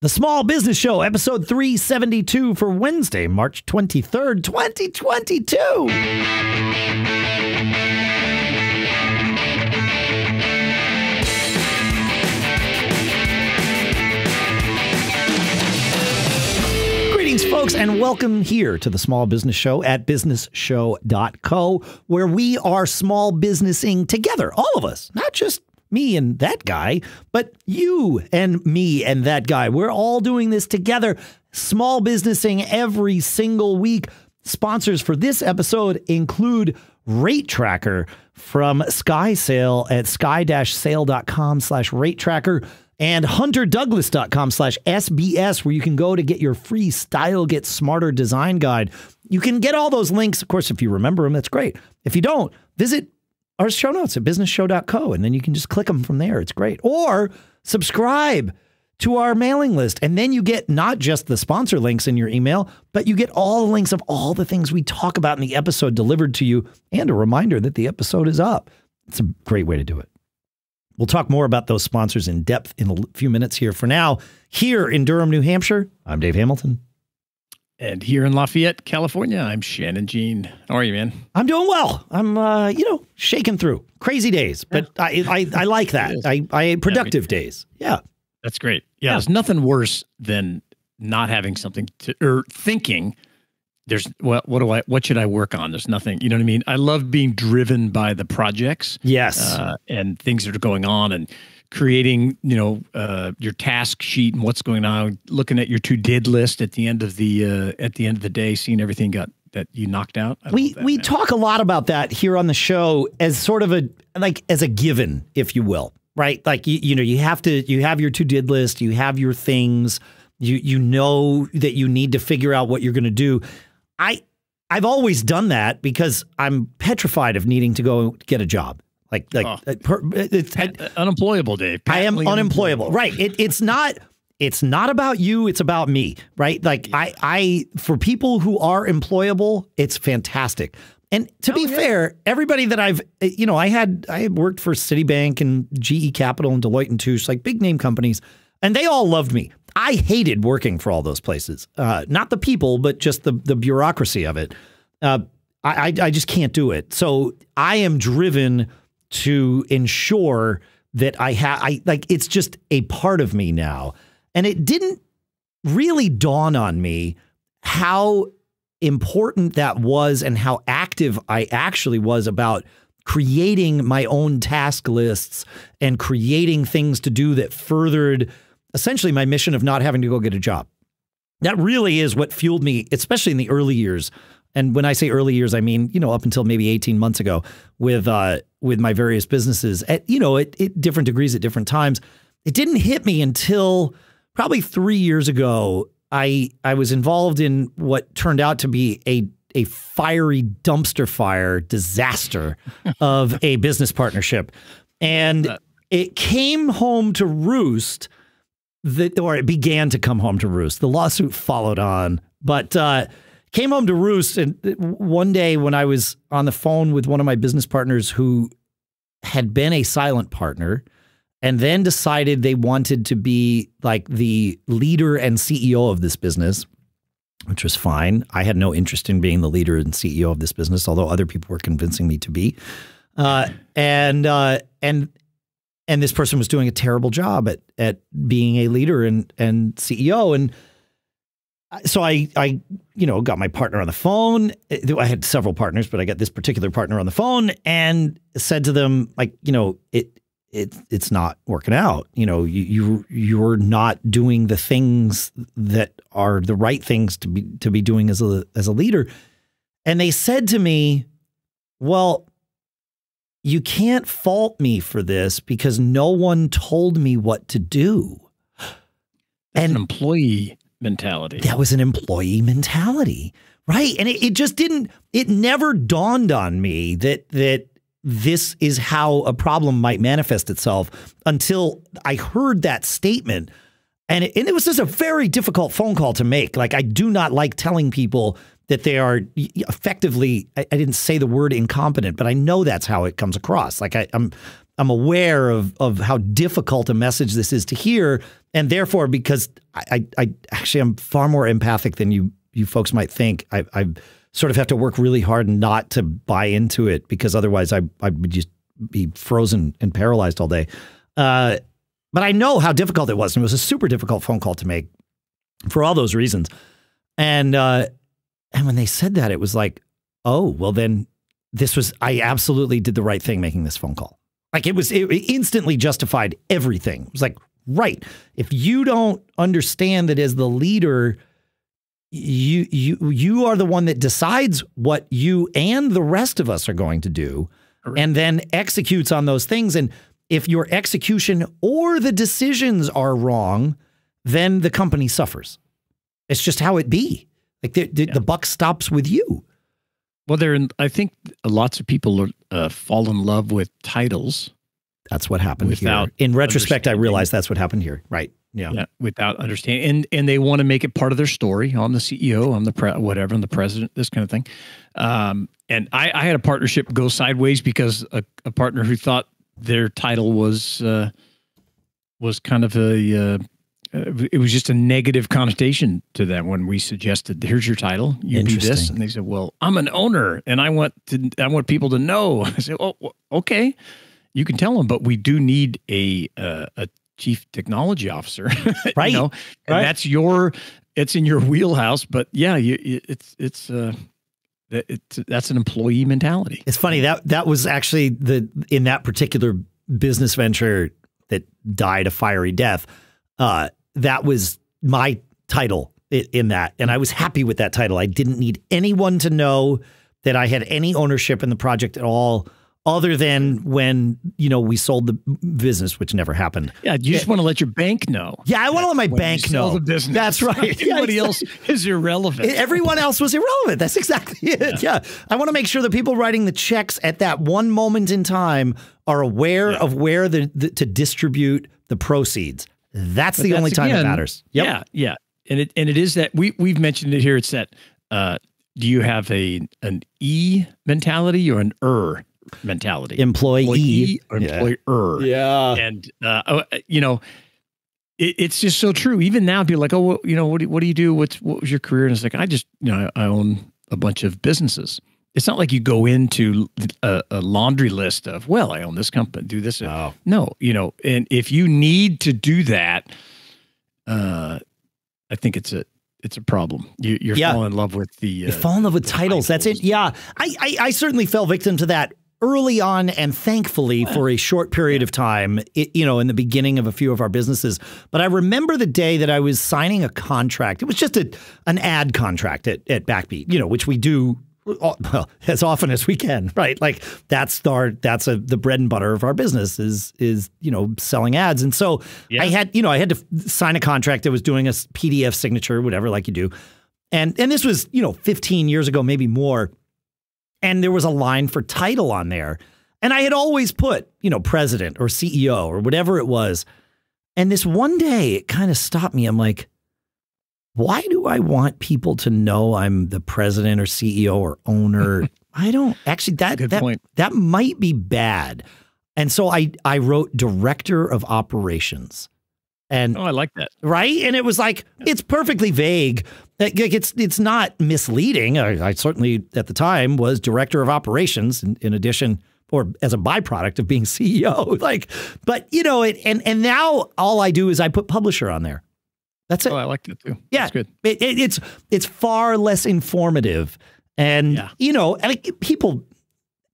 The Small Business Show, episode 372 for Wednesday, March 23rd, 2022. Greetings, folks, and welcome here to the Small Business Show at businessshow.co, where we are small businessing together, all of us, not just me and that guy, but you and me and that guy. We're all doing this together, small businessing every single week. Sponsors for this episode include Rate Tracker from SkySail at sky-sail.com slash rate tracker and hunterdouglas.com slash SBS, where you can go to get your free Style Get Smarter design guide. You can get all those links. Of course, if you remember them, that's great. If you don't, visit our show notes at businessshow.co, and then you can just click them from there. It's great. Or subscribe to our mailing list, and then you get not just the sponsor links in your email, but you get all the links of all the things we talk about in the episode delivered to you, and a reminder that the episode is up. It's a great way to do it. We'll talk more about those sponsors in depth in a few minutes here. For now, here in Durham, New Hampshire, I'm Dave Hamilton. And here in Lafayette, California, I'm Shannon Gean. How are you, man? I'm doing well. I'm, uh, you know, shaking through crazy days, but I, I, I like that. I, I productive yeah, days. Yeah, that's great. Yeah, yeah, there's nothing worse than not having something to or thinking. There's what what do I what should I work on? There's nothing. You know what I mean? I love being driven by the projects. Yes, uh, and things that are going on and creating you know uh, your task sheet and what's going on looking at your to did list at the end of the uh, at the end of the day seeing everything got that you knocked out? I we we talk a lot about that here on the show as sort of a like as a given if you will right? Like you, you know you have to you have your to did list you have your things you you know that you need to figure out what you're going to do. I i've always done that because i'm petrified of needing to go get a job like, like oh. per, it's I, unemployable, Dave. I am unemployable. Right. It, it's not. It's not about you. It's about me. Right. Like I, I for people who are employable, it's fantastic. And to oh, be yeah. fair, everybody that I've, you know, I had I had worked for Citibank and GE Capital and Deloitte and Touche, like big name companies, and they all loved me. I hated working for all those places. Uh, not the people, but just the the bureaucracy of it. Uh, I, I I just can't do it. So I am driven to ensure that I have I like it's just a part of me now. And it didn't really dawn on me how important that was and how active I actually was about creating my own task lists and creating things to do that furthered essentially my mission of not having to go get a job. That really is what fueled me, especially in the early years and when I say early years, I mean you know up until maybe 18 months ago with uh, with my various businesses at you know at, at different degrees at different times. It didn't hit me until probably three years ago. I I was involved in what turned out to be a a fiery dumpster fire disaster of a business partnership, and it came home to roost. That or it began to come home to roost. The lawsuit followed on, but. Uh, came home to roost. And one day when I was on the phone with one of my business partners who had been a silent partner and then decided they wanted to be like the leader and CEO of this business, which was fine. I had no interest in being the leader and CEO of this business, although other people were convincing me to be. Uh, and uh, and and this person was doing a terrible job at at being a leader and and CEO and so I, I, you know, got my partner on the phone. I had several partners, but I got this particular partner on the phone and said to them, like, you know, it, it, it's not working out. You know, you, you, you're not doing the things that are the right things to be to be doing as a as a leader. And they said to me, well, you can't fault me for this because no one told me what to do. That's and an employee mentality. That was an employee mentality. Right. And it, it just didn't, it never dawned on me that, that this is how a problem might manifest itself until I heard that statement. And it, and it was just a very difficult phone call to make. Like, I do not like telling people that they are effectively, I, I didn't say the word incompetent, but I know that's how it comes across. Like, I, I'm, I'm aware of, of how difficult a message this is to hear and therefore, because I, I, I actually am far more empathic than you you folks might think. I, I sort of have to work really hard not to buy into it because otherwise I I would just be frozen and paralyzed all day. Uh, but I know how difficult it was, and it was a super difficult phone call to make for all those reasons. And uh, and when they said that, it was like, oh, well then this was I absolutely did the right thing making this phone call. Like it was it instantly justified everything. It was like, right. If you don't understand that as the leader, you you you are the one that decides what you and the rest of us are going to do right. and then executes on those things and if your execution or the decisions are wrong, then the company suffers. It's just how it be. Like the, the, yeah. the buck stops with you. Well, there, I think lots of people uh, fall in love with titles. That's what happened here. In retrospect, I realized that's what happened here. Right. Yeah. yeah. Without understanding, and and they want to make it part of their story. I'm the CEO. I'm the pre- whatever. I'm the president. This kind of thing. Um, and I, I had a partnership go sideways because a, a partner who thought their title was uh, was kind of a uh, uh, it was just a negative connotation to them when we suggested, "Here's your title, you do this," and they said, "Well, I'm an owner, and I want to, I want people to know." I said, "Oh, okay, you can tell them, but we do need a uh, a chief technology officer, right? you know, right. that's your, it's in your wheelhouse, but yeah, you, it's it's." Uh, it's, that's an employee mentality. It's funny that that was actually the in that particular business venture that died a fiery death. Uh, that was my title in that. And I was happy with that title. I didn't need anyone to know that I had any ownership in the project at all other than when you know we sold the business, which never happened. Yeah, you just want to let your bank know. Yeah, I want to let my bank know the business. That's right. Everybody yeah, else is irrelevant. Everyone else was irrelevant. That's exactly it. Yeah, yeah. I want to make sure the people writing the checks at that one moment in time are aware yeah. of where the, the, to distribute the proceeds. That's but the that's only time again, it matters. Yep. Yeah, yeah, and it and it is that we we've mentioned it here. It's that. Uh, do you have a an E mentality or an er mentality? Employee, employee or employer. Yeah, and uh, oh, uh, you know. It, it's just so true. Even now, people are like, oh, you know, what do, what do you do? What's what was your career? And it's like, I just, you know, I, I own a bunch of businesses it's not like you go into a, a, laundry list of well i own this company do this oh. no you know and if you need to do that uh i think it's a it's a problem you, you're yeah. falling in love with the uh, you fall in love with titles. titles. that's it yeah I, I, I certainly fell victim to that early on and thankfully for a short period of time it, you know in the beginning of a few of our businesses. But i remember the day that i was signing a contract. It was just a an ad contract at, at BackBeat you know which we do well, as often as we can, right? Like that's our that's a the bread and butter of our business is is you know selling ads, and so yeah. I had you know I had to sign a contract that was doing a PDF signature, whatever, like you do, and and this was you know 15 years ago, maybe more, and there was a line for title on there, and I had always put you know president or CEO or whatever it was, and this one day it kind of stopped me. I'm like why do I want people to know I'm the president or CEO or owner? I don't actually that that point. that might be bad. And so I I wrote director of operations. And oh, I like that. Right? And it was like it's perfectly vague. It's it's not misleading. I, I certainly at the time was director of operations in, in addition or as a byproduct of being CEO. Like, but you know, it, and and now all I do is I put publisher on there. That's it. Oh, I like that too. Yeah, That's good. It, it, it's it's far less informative, and yeah. you know, people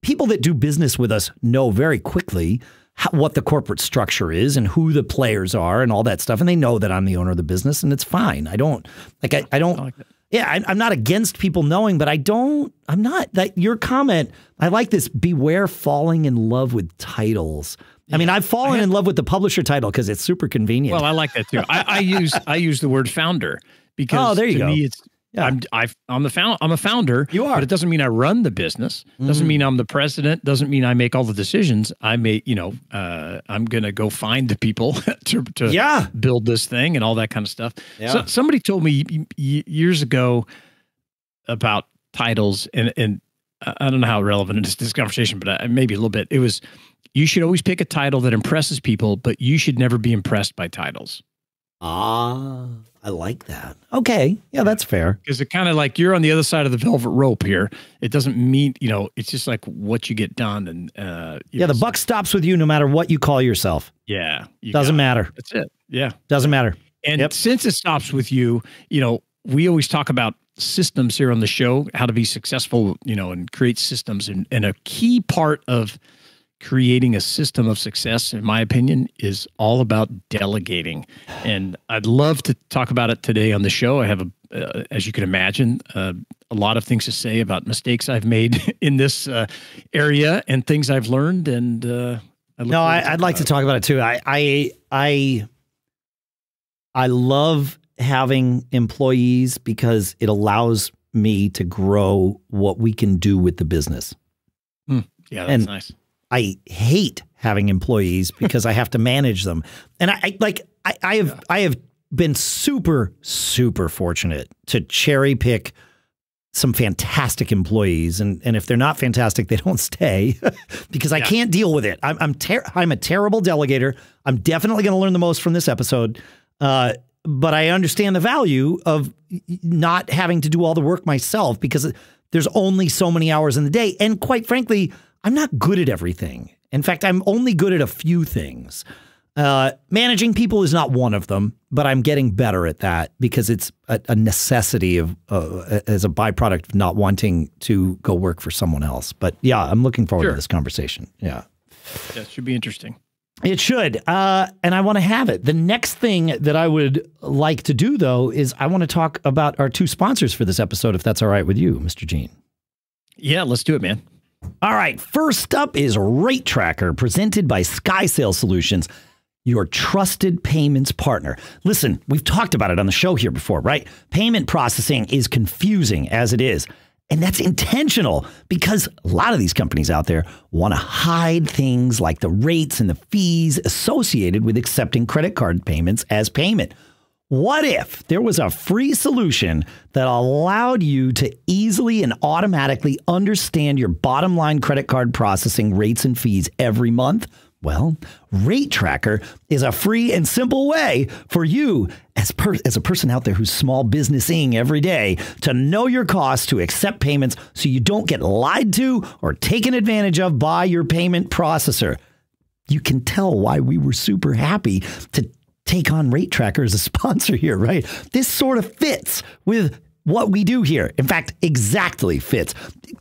people that do business with us know very quickly how, what the corporate structure is and who the players are and all that stuff, and they know that I'm the owner of the business, and it's fine. I don't like I, I don't. I like yeah, I, am not against people knowing, but I don't. I'm not that your comment. I like this. Beware falling in love with titles. I mean, I've fallen have, in love with the publisher title because it's super convenient. Well, I like that too. I, I use I use the word founder because oh, there you go. Me, it's yeah. I'm I, am the found I'm a founder. You are, but it doesn't mean I run the business. Doesn't mm. mean I'm the president. Doesn't mean I make all the decisions. I may, you know, uh, I'm gonna go find the people to to yeah. build this thing and all that kind of stuff. Yeah. So somebody told me years ago about titles, and and I don't know how relevant it is to this conversation, but uh, maybe a little bit. It was you should always pick a title that impresses people, but you should never be impressed by titles. Ah, I like that. Okay. Yeah, that's fair. Because it kind of like you're on the other side of the velvet rope here. It doesn't mean, you know, it's just like what you get done. And uh, yeah, the buck stops with you no matter what you call yourself. Yeah. You Doesn't matter. That's it. Yeah. Doesn't matter. And yep. since it stops with you, you know, we always talk about systems here on the show, how to be successful, you know, and create systems. And, and a key part of creating a system of success, in my opinion, is all about delegating. And I'd love to talk about it today on the show. I have, a, uh, as you can imagine, uh, a lot of things to say about mistakes I've made in this uh, area and things I've learned. And uh, I no, I, would like to talk about it too. I, I, I, I love having employees because it allows me to grow what we can do with the business. Mm, yeah, that's and nice. I hate having employees because I have to manage them. And I, I like I, I have yeah. I have been super, super fortunate to cherry pick some fantastic employees. And, and if they're not fantastic, they don't stay because I can't deal with it. I'm, I'm, I'm a terrible delegator. I'm definitely going to learn the most from this episode. Uh, but I understand the value of not having to do all the work myself because there's only so many hours in the day. And quite frankly, I'm not good at everything. In fact, I'm only good at a few things. Uh, managing people is not one of them, but I'm getting better at that because it's a, a necessity of uh, as a byproduct of not wanting to go work for someone else. But yeah, I'm looking forward sure. to this conversation. Yeah, that should be interesting. It should. Uh, and I want to have it. The next thing that I would like to do, though, is I want to talk about our two sponsors for this episode, if that's all right with you, Mr. Gean. Yeah, let's do it, man. All right. First up is Rate Tracker, presented by SkySail Solutions, your trusted payments partner. Listen, we've talked about it on the show here before, right? Payment processing is confusing as it is. And that's intentional because a lot of these companies out there want to hide things like the rates and the fees associated with accepting credit card payments as payment. What if there was a free solution that allowed you to easily and automatically understand your bottom line credit card processing rates and fees every month? Well, Rate Tracker is a free and simple way for you, as, per, as a person out there who's small businessing every day, to know your costs, to accept payments so you don't get lied to or taken advantage of by your payment processor. You can tell why we were super happy to take on Rate Tracker as a sponsor here, right? This sort of fits with what we do here. In fact, exactly fits.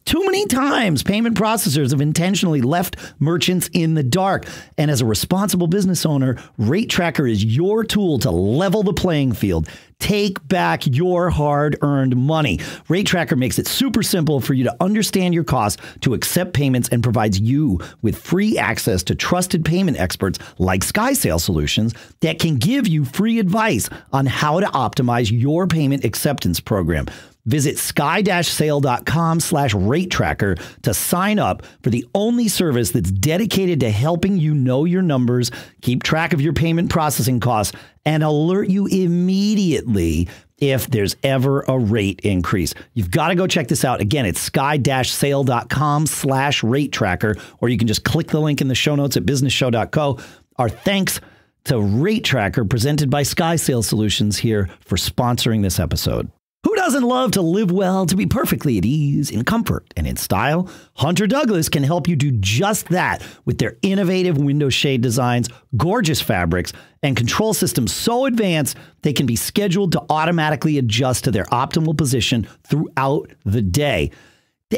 Too many times, payment processors have intentionally left merchants in the dark. And as a responsible business owner, Rate Tracker is your tool to level the playing field. Take back your hard earned money. Rate Tracker makes it super simple for you to understand your costs, to accept payments, and provides you with free access to trusted payment experts like SkySail Solutions that can give you free advice on how to optimize your payment acceptance program. Visit sky-sail.com slash rate tracker to sign up for the only service that's dedicated to helping you know your numbers, keep track of your payment processing costs, and alert you immediately if there's ever a rate increase. You've got to go check this out. Again, it's sky-sail.com slash rate tracker, or you can just click the link in the show notes at businessshow.co. Our thanks to Rate Tracker presented by SkySail Solutions here for sponsoring this episode. Who doesn't love to live well, to be perfectly at ease, in comfort, and in style? Hunter Douglas can help you do just that with their innovative window shade designs, gorgeous fabrics, and control systems so advanced they can be scheduled to automatically adjust to their optimal position throughout the day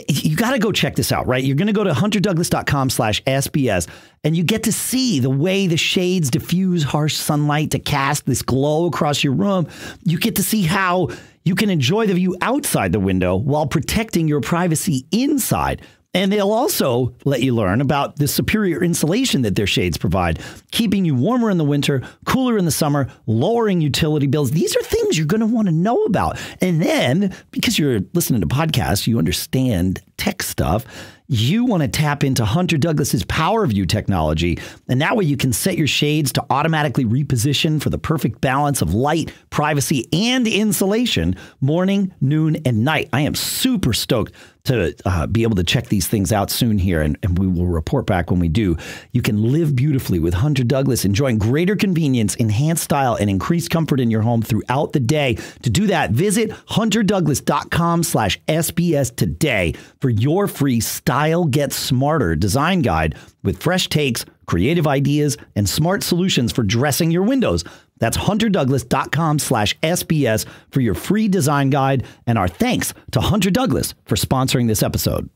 you got to go check this out, right? You're going to go to hunterdouglas.com slash SBS and you get to see the way the shades diffuse harsh sunlight to cast this glow across your room. You get to see how you can enjoy the view outside the window while protecting your privacy inside. And they'll also let you learn about the superior insulation that their shades provide, keeping you warmer in the winter, cooler in the summer, lowering utility bills. These are things you're going to want to know about. And then, because you're listening to podcasts, you understand tech stuff. You want to tap into Hunter Douglas's PowerView technology, and that way you can set your shades to automatically reposition for the perfect balance of light, privacy, and insulation morning, noon, and night. I am super stoked to uh, be able to check these things out soon here, and, and we will report back when we do. You can live beautifully with Hunter Douglas, enjoying greater convenience, enhanced style, and increased comfort in your home throughout the day. To do that, visit hunterdouglas.com slash SBS today for your free Style Get Smarter design guide with fresh takes, creative ideas, and smart solutions for dressing your windows. That's hunterdouglas.com slash SBS for your free design guide. And our thanks to Hunter Douglas for sponsoring this episode.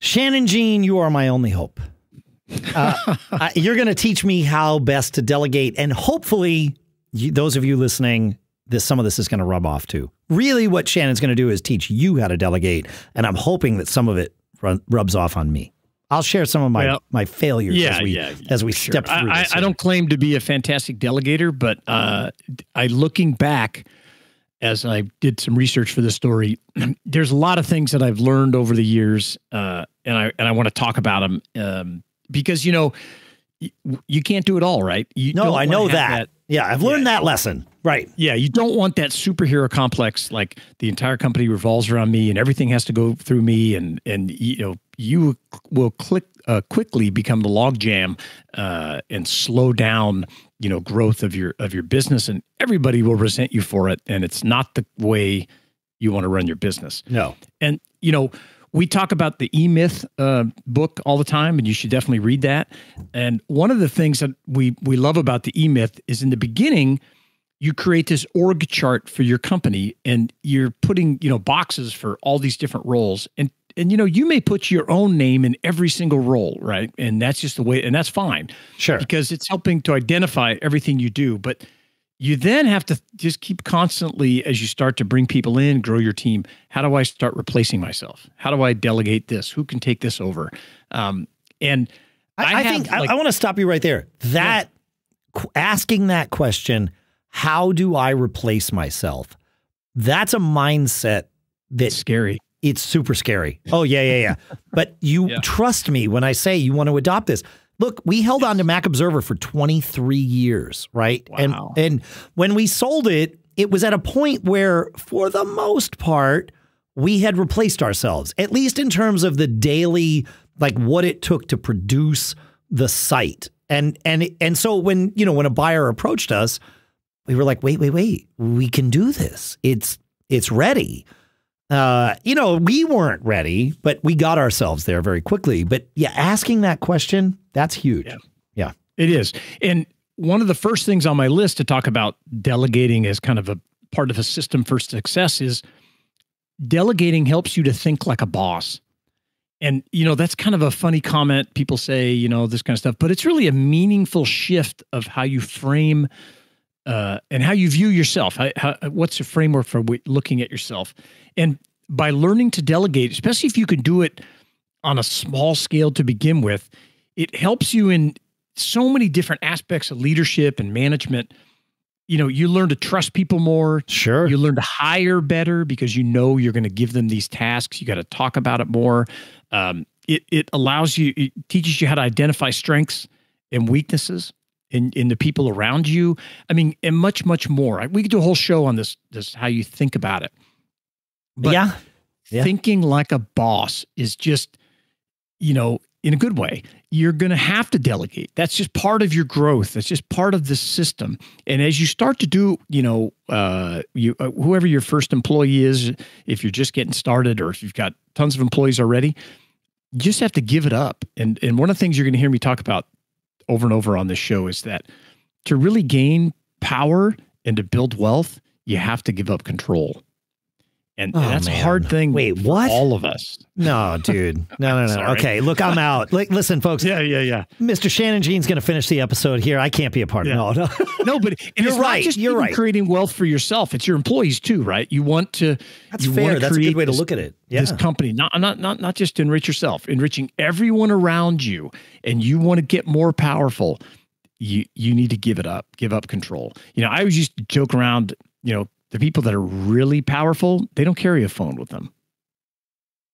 Shannon Gean, you are my only hope. Uh, you're going to teach me how best to delegate. And hopefully, you, those of you listening, this some of this is going to rub off too. Really, what Shannon's going to do is teach you how to delegate. And I'm hoping that some of it rubs off on me. I'll share some of my well, my failures yeah, as we yeah, as we sure. step through. I, this I, don't claim to be a fantastic delegator, but uh, I looking back as I did some research for this story, there's a lot of things that I've learned over the years, uh, and I and I want to talk about them um, because you know you can't do it all, right? You no, I know that. that. Yeah, I've learned yeah. that lesson. Right. Yeah, you don't want that superhero complex like the entire company revolves around me and everything has to go through me and and you know you will click uh, quickly become the logjam uh, and slow down you know growth of your of your business and everybody will resent you for it and it's not the way you want to run your business. No. And you know we talk about the E Myth uh, book all the time, and you should definitely read that. And one of the things that we we love about the E Myth is in the beginning you create this org chart for your company and you're putting you know boxes for all these different roles. And and you know you may put your own name in every single role right? And that's just the way and that's fine. Sure. Because it's helping to identify everything you do but you then have to just keep constantly as you start to bring people in grow your team how do i start replacing myself? How do i delegate this? Who can take this over? Um, and i, I, I think like, I, I want to stop you right there. That yeah. asking that question how do I replace myself? That's a mindset that's scary. It's super scary. Oh, yeah, yeah, yeah. but you yeah. trust me when I say you want to adopt this. Look, we held on to Mac Observer for 23 years, right? Wow. And and when we sold it, it was at a point where for the most part, we had replaced ourselves, at least in terms of the daily like what it took to produce the site. And and and so when, you know, when a buyer approached us, we were like, wait, wait, wait, we can do this. It's it's ready. Uh, you know, we weren't ready, but we got ourselves there very quickly. But yeah, asking that question, that's huge. Yeah. yeah. It is. And one of the first things on my list to talk about delegating as kind of a part of a system for success is delegating helps you to think like a boss. And, you know, that's kind of a funny comment. People say, you know, this kind of stuff, but it's really a meaningful shift of how you frame uh, and how you view yourself. How, how, what's the framework for looking at yourself? And by learning to delegate, especially if you can do it on a small scale to begin with, it helps you in so many different aspects of leadership and management. You know, you learn to trust people more. Sure. You learn to hire better because you know you're going to give them these tasks. You got to talk about it more. Um, it it allows you, it teaches you how to identify strengths and weaknesses in in the people around you. I mean, and much much more. We could do a whole show on this this how you think about it. But yeah. yeah. Thinking like a boss is just you know, in a good way. You're going to have to delegate. That's just part of your growth. That's just part of the system. And as you start to do, you know, uh, you uh, whoever your first employee is, if you're just getting started or if you've got tons of employees already, you just have to give it up. And and one of the things you're going to hear me talk about over and over on this show is that to really gain power and to build wealth, you have to give up control. And, oh, and that's man. a hard thing. Wait, what? All of us. No, dude. No, no, no. okay, look, I'm out. Like, listen, folks. Yeah, yeah, yeah. Mr. Shannon Gean's going to finish the episode here. I can't be a part yeah. of it. No, no. no, but you're right. just you're right. Creating wealth for yourself. It's your employees too, right? You want to. That's fair. That's a good way to look at it. Yeah. This company, not not not not just enrich yourself, enriching everyone around you, and you want to get more powerful you you need to give it up, give up control. You know, I always used to joke around, you know, the people that are really powerful, they don't carry a phone with them.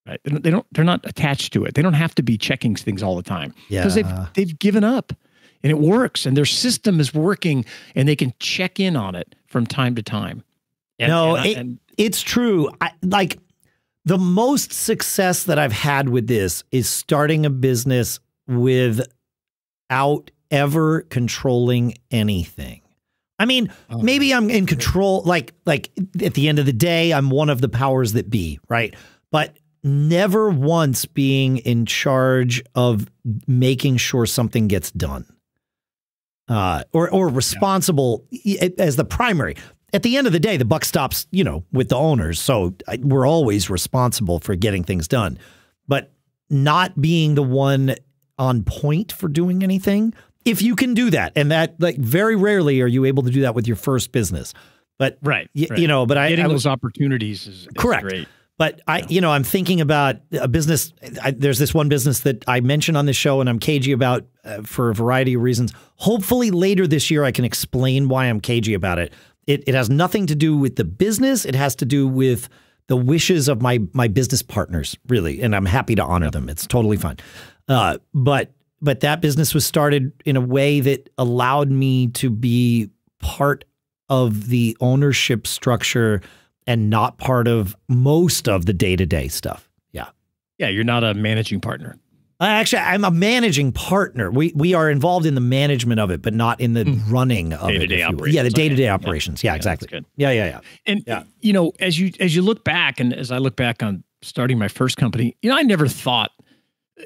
Right? They don't, they don't. They're not attached to it. They don't have to be checking things all the time because they've they've given up, and it works, and their system is working, and they can check in on it from time to time. And, no, and I- it- and- it's true. I, like the most success that I've had with this is starting a business without ever controlling anything. I mean, Oh, maybe I'm in control. Like, like at the end of the day, I'm one of the powers that be, right? But never once being in charge of making sure something gets done, uh, or or responsible i- as the primary. At the end of the day, the buck stops, you know, with the owners. So I, we're always responsible for getting things done, but not being the one on point for doing anything. If you can do that, and that like very rarely are you able to do that with your first business, but right, right. you know, but I, getting I those opportunities is, is Correct. Great. but I, you know, I'm thinking about a business. I, there's this one business that I mentioned on this show, and I'm cagey about uh, for a variety of reasons. Hopefully, later this year, I can explain why I'm cagey about it. It, it has nothing to do with the business. It has to do with the wishes of my my business partners, really, and I'm happy to honor them. It's totally fine. Uh, but but that business was started in a way that allowed me to be part of the ownership structure and not part of most of the day to day stuff. Yeah. Yeah, you're not a managing partner. Actually, I'm a managing partner. We we are involved in the management of it, but not in the running of it. Hmm. Day-to-day if you operations. Yeah, the day to day Okay. operations. Yeah, Yeah, exactly. Yeah, yeah, yeah. And Yeah. you know, as you as you look back, and as I look back on starting my first company, you know, I never thought,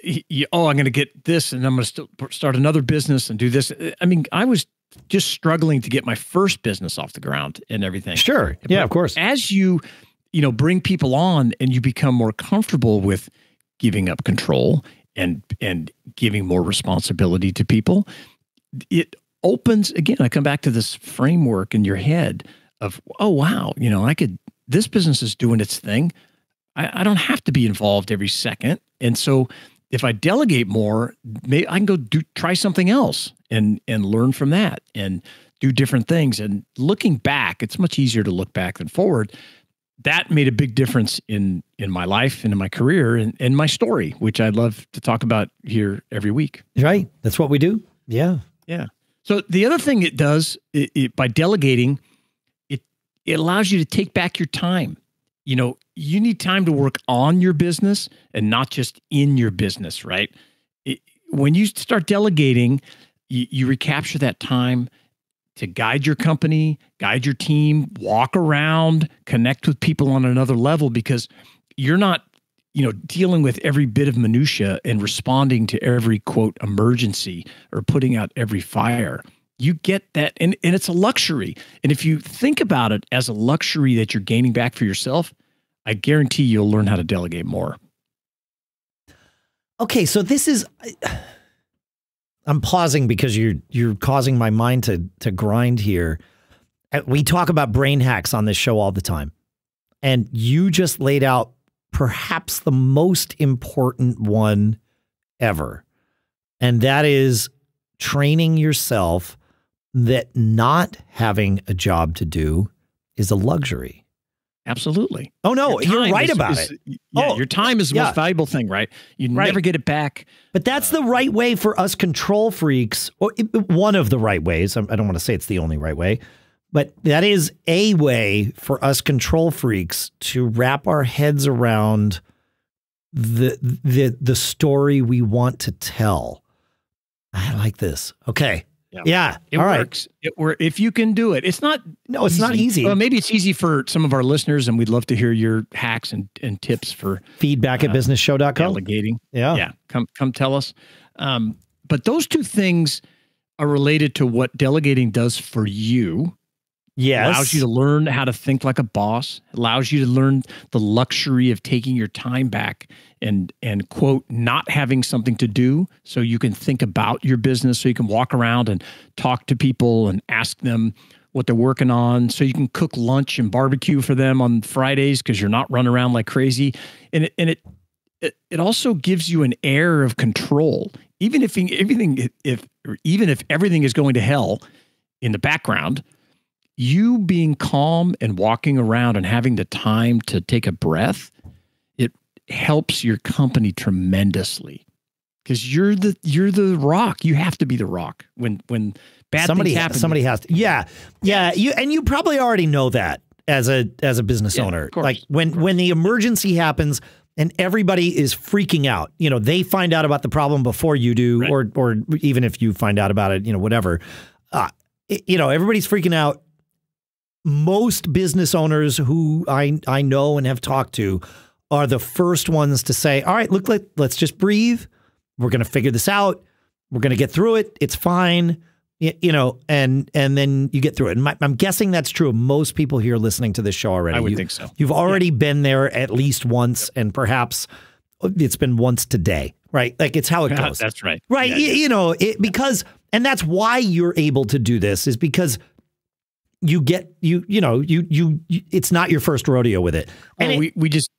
y- y- oh, I'm going to get this, and I'm going to start another business and do this. I mean, I was just struggling to get my first business off the ground and everything. Sure. Yeah, of course. As you, you know, bring people on and you become more comfortable with giving up control and and giving more responsibility to people, it opens again. I come back to this framework in your head of, oh wow, you know, I could. This business is doing its thing. I, I don't have to be involved every second, and so if I delegate more, maybe I can go do try something else and and learn from that and do different things. And looking back, it's much easier to look back than forward. That made a big difference in in my life and in my career and, and my story, which I'd love to talk about here every week. Right. That's what we do. Yeah. Yeah. So the other thing it does it, it, by delegating, it it allows you to take back your time. You know, you need time to work on your business and not just in your business, right? It, when you start delegating, you, you recapture that time to guide your company, guide your team, walk around, connect with people on another level because you're not you know dealing with every bit of minutia and responding to every quote emergency or putting out every fire you get that and, and it's a luxury and if you think about it as a luxury that you're gaining back for yourself i guarantee you'll learn how to delegate more Okay, so this is I'm pausing because you're you're causing my mind to to grind here. Uh, We talk about brain hacks on this show all the time. And you just laid out perhaps the most important one ever. And that is training yourself that not having a job to do is a luxury. Absolutely Oh no, you're right is- about is- it. yeah Oh, your time is the yeah. most valuable thing right you Right. never get it back But that's the uh, right way for us control freaks, one of the right ways. I don't want to say it's the only right way, but that is a way for us control freaks to wrap our heads around the the the story we want to tell. I like this. Okay. Yeah. Yeah. it All right. works it wor- if you can do it it's not No, it's not easy. well maybe it's easy for some of our listeners and we'd love to hear your hacks and, and tips for Feedback at uh, businessshow.com. delegating Yeah. yeah come come tell us um, but those two things are related to what delegating does for you Yes. allows you to learn how to think like a boss allows you to learn the luxury of taking your time back and and quote not having something to do so you can think about your business so you can walk around and talk to people and ask them what they're working on so you can cook lunch and barbecue for them on Fridays because you're not running around like crazy and it, and it it, it also gives you an air of control even if everything if even if everything is going to hell in the background you being calm and walking around and having the time to take a breath it helps your company tremendously because you're the you're the rock. You have to be the rock when when bad somebody things happen. somebody has to. Yeah, yeah. You and you probably already know that as a as a business Yeah, owner. of course, like when when the emergency happens and everybody is freaking out. You know, they find out about the problem before you do, Right. or or even if you find out about it, you know, whatever. Uh, it- you know, everybody's freaking out. Most business owners who I I know and have talked to are the first ones to say, "All right, look, let, let's just breathe. We're going to figure this out. We're going to get through it. It's fine." You know, and and then you get through it. And my, I'm guessing that's true of most people here listening to this show already. I would You- think so. You've already been there at least once, and perhaps it's been once today, right? Like it's how it goes. That's right. Right. Yeah, y- yeah. You know, it, because, and that's why you're able to do this is because you get, you, you know, you, you, you it's not your first rodeo with it. And it- we we just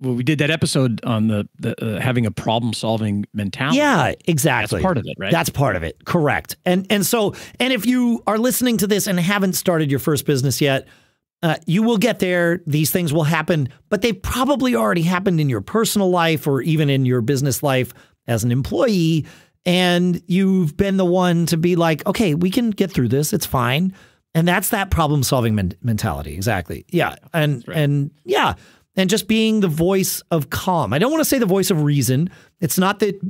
well, we did that episode on the, the uh, having a problem solving mentality. yeah, exactly. that's part of it, right? That's part of it. Correct. And, and so, and if you are listening to this and haven't started your first business yet, uh, you will get there. These things will happen, but they probably already happened in your personal life or even in your business life as an employee. And you've been the one to be like, okay, we can get through this. It's fine. And that's that problem solving men- mentality. Exactly. Yeah. And, right. and yeah. And just being the voice of calm. I don't want to say the voice of reason. It's not that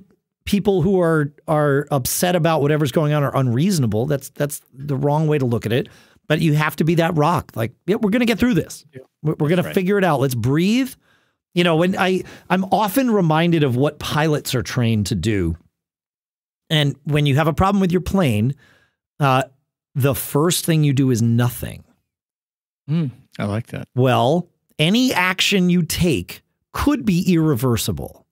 people who are are upset about whatever's going on are unreasonable. That's that's the wrong way to look at it. But you have to be that rock. Like, yeah, we're going to get through this. We're, we're going to figure it out. Let's breathe. You know, when I I'm often reminded of what pilots are trained to do. And when you have a problem with your plane, uh, the first thing you do is nothing. Hmm, I like that. Well, any action you take could be irreversible.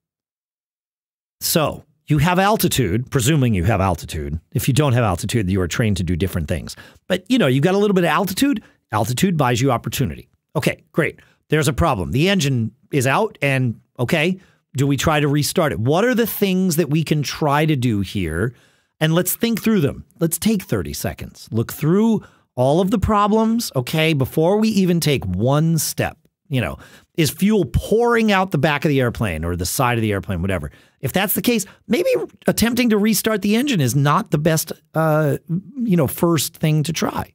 So you have altitude, presuming you have altitude. If you don't have altitude, you are trained to do different things. But you know, you've got a little bit of altitude. Altitude buys you opportunity. Okay, great. There's a problem. The engine is out, and okay, do we try to restart it? What are the things that we can try to do here? And let's think through them. Let's take 30 seconds. Look through all of the problems, okay, before we even take one step. You know, is fuel pouring out the back of the airplane or the side of the airplane, whatever. If that's the case, maybe attempting to restart the engine is not the best, uh, you know, first thing to try.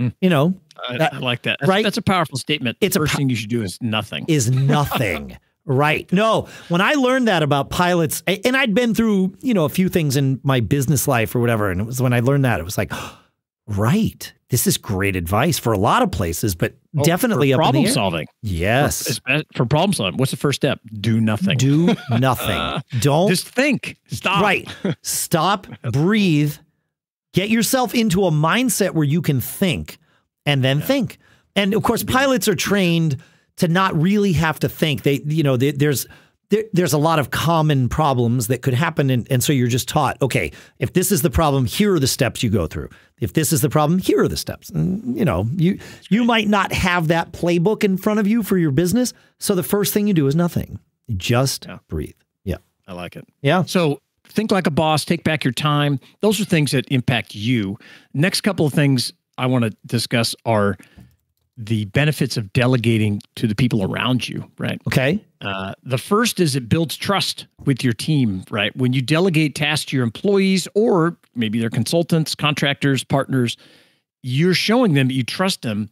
Mm. You know, I, That- I like that. That's, right? That's a powerful statement. It's a First thing you should do is nothing. is nothing. right. No, when I learned that about pilots, and I'd been through, you know, a few things in my business life or whatever. And it was when I learned that, it was like, right. This is great advice for a lot of places, but Oh, definitely for up in problem solving. Yes. For, for problem solving, what's the first step? Do nothing. Do nothing. Don't Just think. Stop. Right. Stop, breathe, get yourself into a mindset where you can think and then think. And of course, pilots are trained to not really have to think. They, you know, they, there's there, there's a lot of common problems that could happen, and, and so you're just taught. Okay, if this is the problem, here are the steps you go through. If this is the problem, here are the steps. And, you know, you you might not have that playbook in front of you for your business, so the first thing you do is nothing. Just Yeah. breathe. Yeah, I like it. yeah. So think like a boss, take back your time. Those are things that impact you. Next couple of things I want to discuss are the benefits of delegating to the people around you, right? Okay. Uh, the first is it builds trust with your team, right? When you delegate tasks to your employees or maybe they're consultants, contractors, partners, you're showing them that you trust them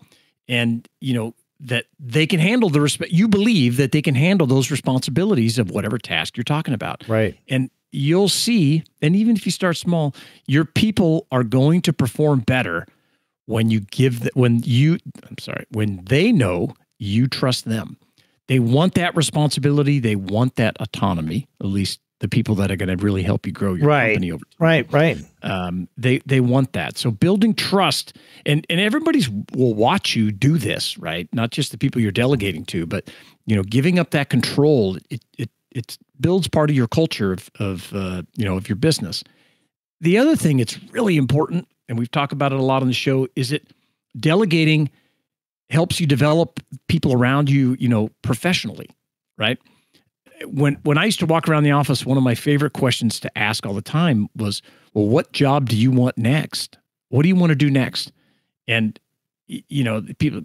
and, you know, that they can handle the respect. You believe that they can handle those responsibilities of whatever task you're talking about. Right. And you'll see, and even if you start small, your people are going to perform better when you give the, when you I'm sorry, when they know you trust them. They want that responsibility, they want that autonomy, at least the people that are going to really help you grow your Right. company over time Right, right. um, they they want that. So building trust, and and everybody's will watch you do this, right? Not just the people you're delegating to, but you know, giving up that control. It it it builds part of your culture of of uh, you know of your business. The other thing it's really important, and we've talked about it a lot on the show, is it delegating helps you develop people around you, you know, professionally, right? when when I used to walk around the office, one of my favorite questions to ask all the time was, "Well, what job do you want next? What do you want to do next?" And you know, people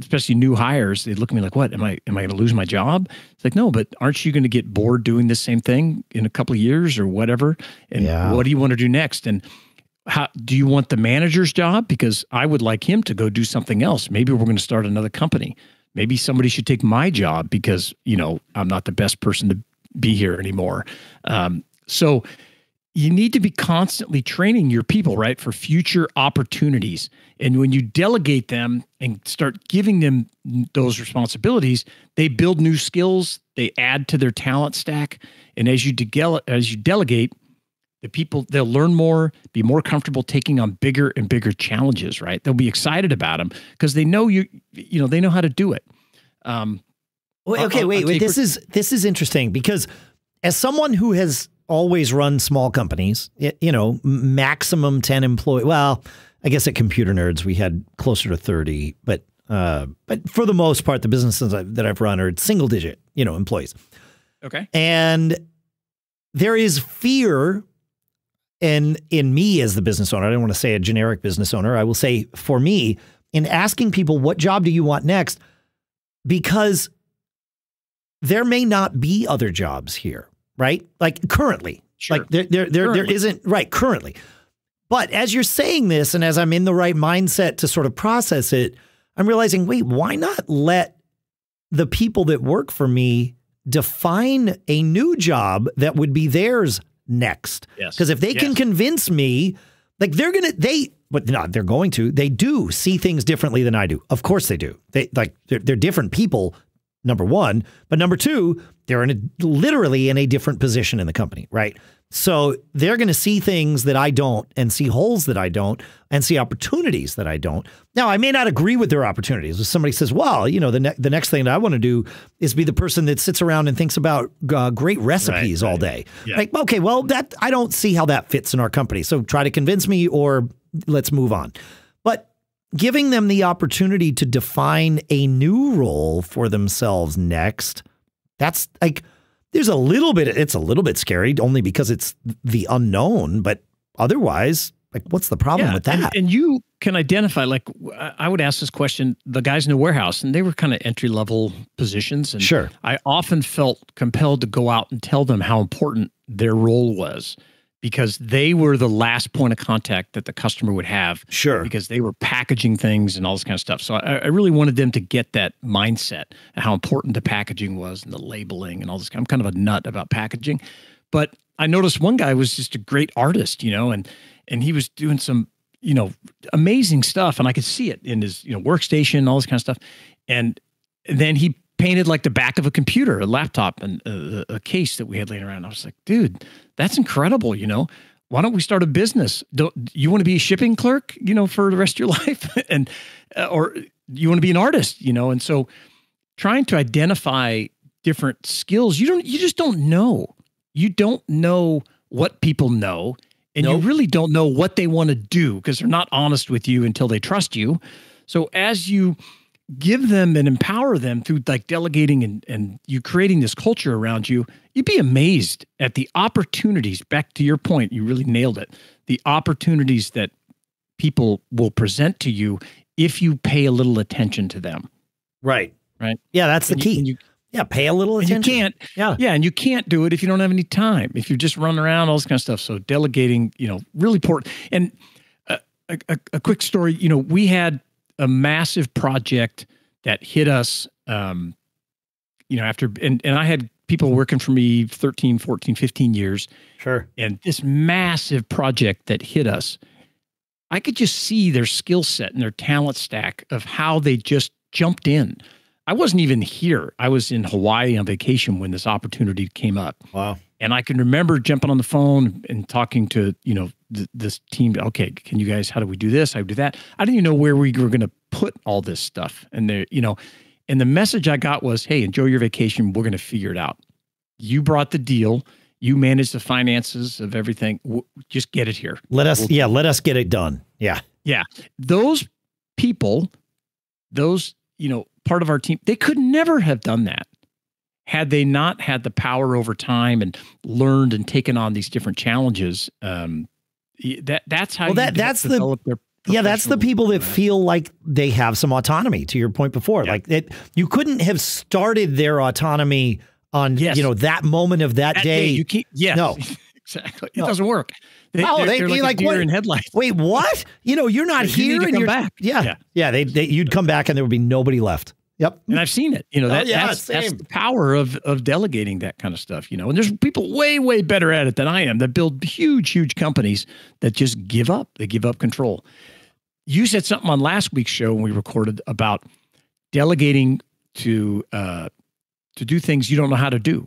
especially new hires, they look at me like, "What am I? Am I going to lose my job?" It's like, no, but aren't you going to get bored doing the same thing in a couple of years or whatever? And Yeah. what do you want to do next? And how do you want the manager's job? Because I would like him to go do something else. Maybe we're going to start another company. Maybe somebody should take my job because you know I'm not the best person to be here anymore. Um, so you need to be constantly training your people, right, for future opportunities. And when you delegate them and start giving them those responsibilities, they build new skills, they add to their talent stack, and as you dele- as you delegate, the people they'll learn more, be more comfortable taking on bigger and bigger challenges, right? They'll be excited about them because they know you you know, they know how to do it. Um Wait, okay, I'll- wait, I'll wait. This is this is interesting because as someone who has always run small companies, you know, maximum ten employee. Well, I guess at Computer Nerds we had closer to thirty, but uh, but for the most part, the businesses that I've run are single digit, you know, employees. okay. And there is fear in in me as the business owner. I don't want to say a generic business owner. I will say for me in asking people what job do you want next because there may not be other jobs here, right? Like currently. Sure. Like there there there, there Currently. isn't right currently. But as you're saying this and as I'm in the right mindset to sort of process it, I'm realizing, wait, why not let the people that work for me define a new job that would be theirs next? Yes. Because if they can convince me, like they're gonna they but not they're going to, they do see things differently than I do. Of course they do. They like they're, they're different people, number one. But number two, they're in a literally in a different position in the company, right? So they're going to see things that I don't and see holes that I don't and see opportunities that I don't. Now, I may not agree with their opportunities. If somebody says, well, you know, the, ne- the next thing that I want to do is be the person that sits around and thinks about uh, great recipes all day. Yeah. Like, okay, well, that I don't see how that fits in our company. So try to convince me or let's move on. But giving them the opportunity to define a new role for themselves next, that's like there's a little bit it's a little bit scary only because it's the unknown, but otherwise, like what's the problem with that? And, and you can identify, like, I would ask this question the guys in the warehouse, and they were kind of entry level positions. And Sure. I often felt compelled to go out and tell them how important their role was because they were the last point of contact that the customer would have Sure. because they were packaging things and all this kind of stuff. So I, I really wanted them to get that mindset and how important the packaging was and the labeling and all this. I'm kind of a nut about packaging, but I noticed one guy was just a great artist, you know, and and he was doing some, you know, amazing stuff, and I could see it in his, you know, workstation, and all this kind of stuff, and then he painted like the back of a computer, a laptop, and a, a case that we had laying around. I was like, dude, that's incredible, you know. Why don't we start a business? Don't you want to be a shipping clerk, you know, for the rest of your life, and uh, or you want to be an artist, you know? And so, trying to identify different skills, you don't, you just don't know. You don't know what people know, and Nope. you really don't know what they want to do because they're not honest with you until they trust you. So as you give them and empower them through like delegating and, and you creating this culture around you, you'd be amazed at the opportunities. Back to your point, you really nailed it. The opportunities that people will present to you if you pay a little attention to them. Right. Right. Yeah, that's the And you- key. you- yeah, pay a little attention. you can't Yeah. yeah and you can't do it if you don't have any time if you're just running around all this kind of stuff so delegating you know really important and uh, a, a, a quick story you know we had a massive project that hit us um you know after and, and i had people working for me 13 14 15 years Sure. and this massive project that hit us i could just see their skill set and their talent stack of how they just jumped in i wasn't even here i was in hawaii on vacation when this opportunity came up Wow. and i can remember jumping on the phone and talking to you know th- this team okay can you guys how do we do this? I do that? I didn't even know where we were going to put all this stuff. And there you know and the message i got was hey enjoy your vacation. We're going to figure it out. You brought the deal. You manage the finances of everything. W- just get it here. Let us We'll- yeah, let us get it done. Yeah. yeah. Those people those you know part of our team they could never have done that had they not had the power over time and learned and taken on these different challenges um that that's how Well, you that- that's the- their yeah, that's the people that feel like they have some autonomy. To your point before, Yeah. like it, you couldn't have started their autonomy on Yes. you know that moment of that, That day. you can't. Yeah, No. exactly. It No. doesn't work. They, Oh, they're, they- they're like, like, what? in headlights. Wait, what? You know, you're not You here, to and you're back. Yeah, Yeah. yeah. they, they, you'd come back, and there would be nobody left. Yep. And I've seen it. You know, Oh, that, yeah, that's, that's the power of of delegating that kind of stuff. You know, and there's people way way better at it than I am that build huge huge companies that just give up. They give up control. You said something on last week's show when we recorded about delegating to uh, to do things you don't know how to do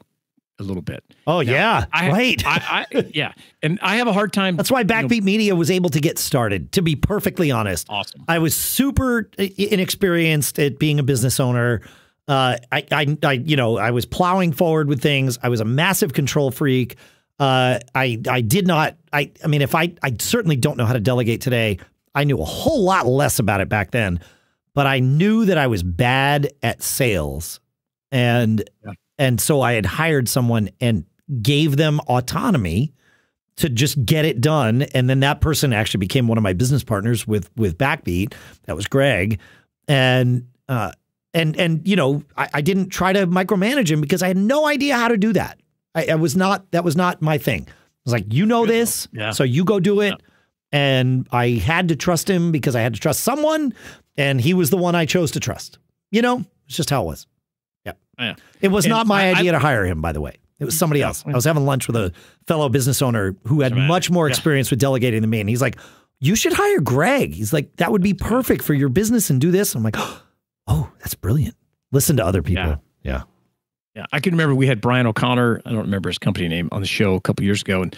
a little bit. Oh yeah, I, right. I, I, yeah, and I have a hard time. That's why you know, BackBeat Media was able to get started. To be perfectly honest, awesome. I was super inexperienced at being a business owner. Uh, I, I, I, you know, I was plowing forward with things. I was a massive control freak. Uh, I, I did not. I, I mean, if I, I certainly don't know how to delegate today. I knew a whole lot less about it back then, but I knew that I was bad at sales, and Yeah. And so I had hired someone and gave them autonomy to just get it done. And then that person actually became one of my business partners with with BackBeat. That was Greg. And uh and and you know, I, I didn't try to micromanage him because I had no idea how to do that. I, I was not that was not my thing. I was like, you know this, Yeah. so you go do it. And I had to trust him because I had to trust someone, and he was the one I chose to trust. You know, it's just how it was. Yeah. Yeah. It was And not my I- I- idea to hire him, by the way. It was somebody else. I was having lunch with a fellow business owner who had much more Yeah. experience with delegating than me. And he's like, You should hire Greg. He's like, That would be perfect for your business and do this. I'm like, Oh, that's brilliant. Listen to other people. Yeah. Yeah. Yeah, I can remember we had Brian O'Connor. I don't remember his company name on the show a couple years ago, and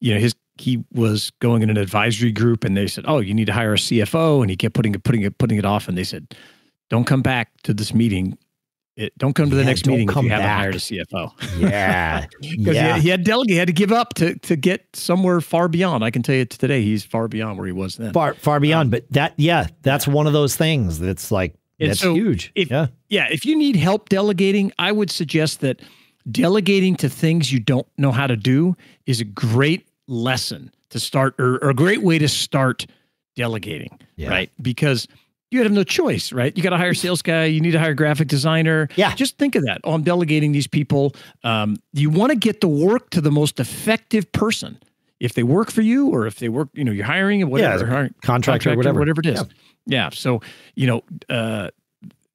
you know his he was going in an advisory group, and they said, "Oh, you need to hire a CFO," and he kept putting it, putting it, putting it off, and they said, "Don't come back to this meeting. It, don't come to the Yeah, next meeting if come you haven't back." hired a CFO." Yeah. Because yeah. he, he had delegate, he had to give up to to get somewhere far beyond. I can tell you today, he's far beyond where he was then. far far um, beyond. But that, yeah, that's one of those things that's like, And that's so huge. if- yeah. Yeah, if you need help delegating, I would suggest that delegating to things you don't know how to do is a great lesson to start or, or a great way to start delegating, Yeah. right? Because you have no choice, right? You got to hire a sales guy, you need to hire a graphic designer. Yeah. Just think of that. Oh, I'm delegating these people. Um, you want to get the work to the most effective person. If they work for you or if they work, you know, you're hiring and whatever, a hiring- contractor or whatever. whatever it is. Yeah. Yeah. So, you know, uh,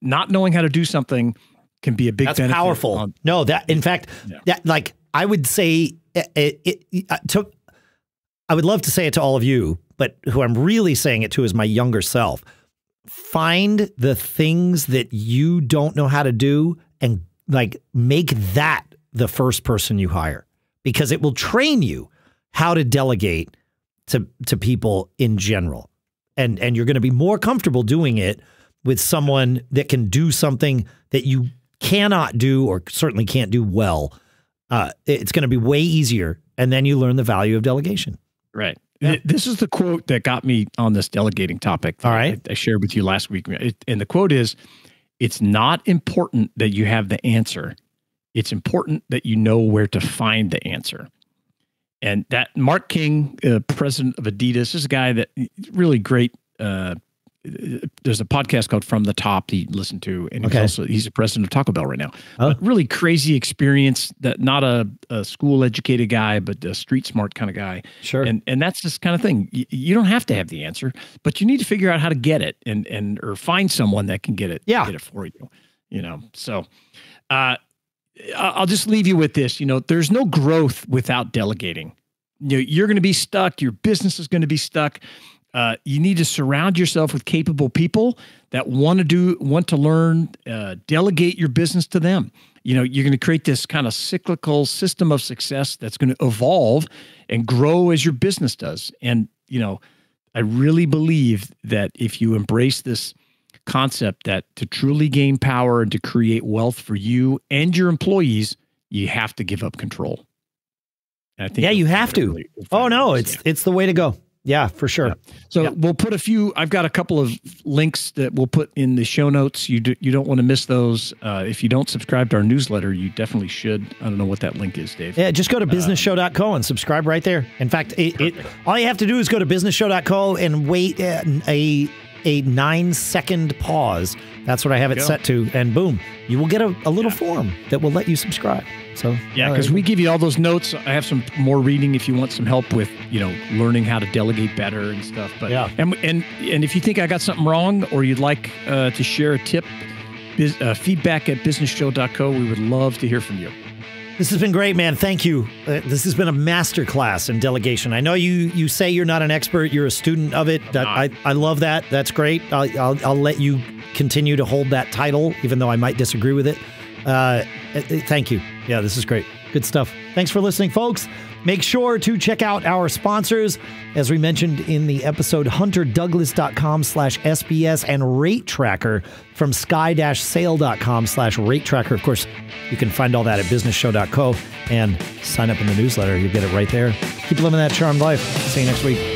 not knowing how to do something can be a big That's benefit powerful. on- no, that in fact, Yeah. that like I would say it, it, it uh, to, I would love to say it to all of you, but who I'm really saying it to is my younger self. Find the things that you don't know how to do and like make that the first person you hire because it will train you how to delegate to to people in general. And and you're going to be more comfortable doing it with someone that can do something that you cannot do or certainly can't do well. Uh, it's going to be way easier, and then you learn the value of delegation. Right. Th- This is the quote that got me on this delegating topic. All right. I, I shared with you last week. It, and the quote is It's not important that you have the answer, it's important that you know where to find the answer. And that Mark King, uh, president of Adidas, is a guy that really great. Uh, there's a podcast called From the Top that you listen to, and he's also he's the president of Taco Bell right now. Oh. But really crazy experience. That not a, a school educated guy, but a street smart kind of guy. Sure. And and that's this kind of thing. You, you don't have to have the answer, but you need to figure out how to get it and and or find someone that can get it. Yeah. get it for you. You know. So, uh, I'll just leave you with this. You know, there's no growth without delegating. You know, you're going to be stuck. Your business is going to be stuck. Uh, you need to surround yourself with capable people that want to do, want to learn, uh, delegate your business to them. You know, you're going to create this kind of cyclical system of success that's going to evolve and grow as your business does. And, you know, I really believe that if you embrace this concept that to truly gain power and to create wealth for you and your employees, you have to give up control. And I think yeah, you have to. really- oh no, it's yeah. it's the way to go. Yeah, for sure. So Yeah. we'll put a few. I've got a couple of links that we'll put in the show notes. You do, you don't want to miss those. Uh, if you don't subscribe to our newsletter, you definitely should. I don't know what that link is, Dave. Yeah, just go to businessshow.co and subscribe right there. In fact, it, it, all you have to do is go to businessshow.co and wait uh, a a nine second pause. That's what I have it set to, and boom, you will get a, a little form that will let you subscribe. So Yeah, because we give you all those notes. I have some more reading if you want some help with, you know, learning how to delegate better and stuff. But Yeah. and and and if you think I got something wrong or you'd like uh, to share a tip, biz, uh, feedback at businessshow.co. We would love to hear from you. This has been great, man. Thank you. Uh, this has been a master class in delegation. I know you you say you're not an expert, you're a student of it. That, I, I love that. That's great. I'll, I'll, I'll let you continue to hold that title, even though I might disagree with it. Uh, uh, thank you. Yeah, this is great. Good stuff. Thanks for listening, folks. Make sure to check out our sponsors. As we mentioned in the episode, hunterdouglas.com slash SBS and RateTracker from sky-sail.com slash rate tracker. Of course, you can find all that at businessshow.co and sign up in the newsletter. You'll get it right there. Keep living that charmed life. See you next week.